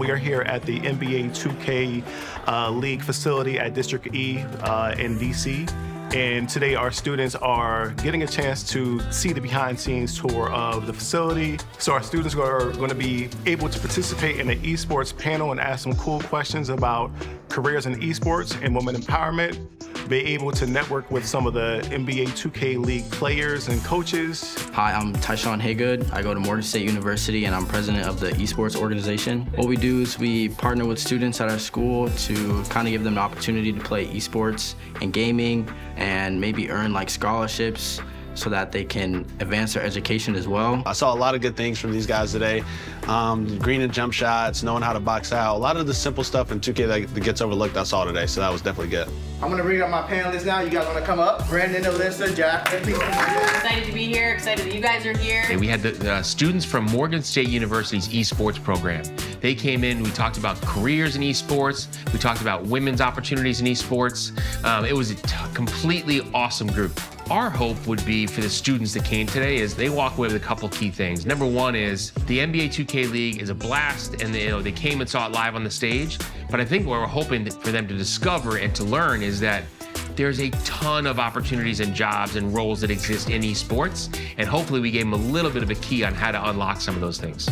we are here at the NBA 2K uh, League facility at District E uh, in DC. And today our students are getting a chance to see the behind scenes tour of the facility. So our students are going to be able to participate in an esports panel and ask some cool questions about careers in esports and women empowerment. Be able to network with some of the NBA 2K League players and coaches. Hi, I'm Tyshawn Haygood. I go to Morgan State University and I'm president of the esports organization. What we do is we partner with students at our school to kind of give them the opportunity to play esports and gaming and maybe earn like scholarships so that they can advance their education as well. I saw a lot of good things from these guys today. Um, green and jump shots, knowing how to box out, a lot of the simple stuff in 2K that, that gets overlooked I saw today, so that was definitely good. I'm gonna read up my panelists now. You guys wanna come up? Brandon, Alyssa, Jack, Excited to be here, excited that you guys are here. And we had the, the students from Morgan State University's esports program. They came in, we talked about careers in esports, we talked about women's opportunities in esports. Um, it was a completely awesome group our hope would be for the students that came today is they walk away with a couple key things. Number one is the NBA 2K League is a blast, and they, you know, they came and saw it live on the stage. But I think what we're hoping for them to discover and to learn is that there's a ton of opportunities and jobs and roles that exist in esports, and hopefully we gave them a little bit of a key on how to unlock some of those things.